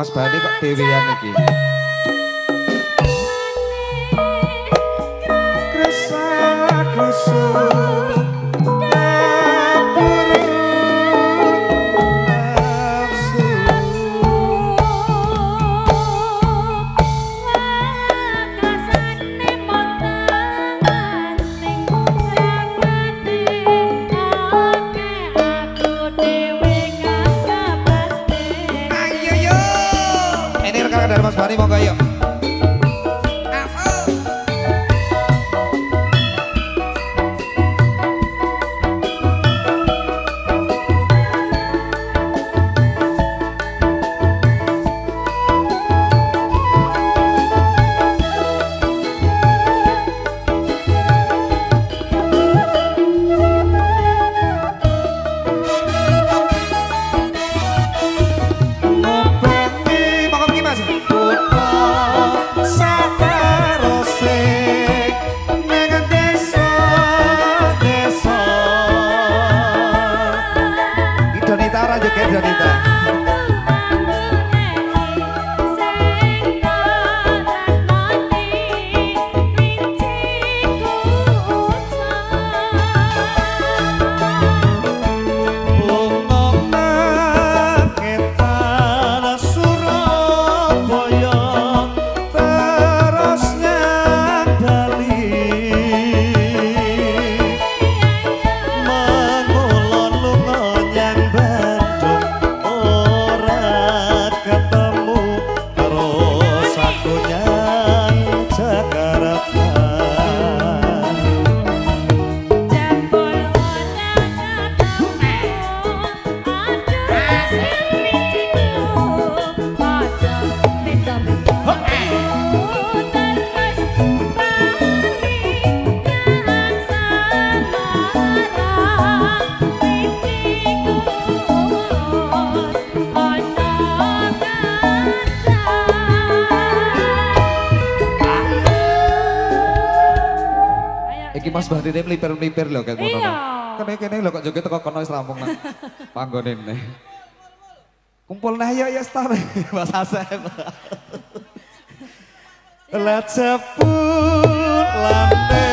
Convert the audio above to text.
Mas Bani kok dewean iki. Mas Bani ini melipir-melipir loh kayak ngono. Iya. Kene kene lho kok joget teko kono wis rampung nang panggone ne. Kumpul nah ya ya star Mas Asep. Lah cepul lande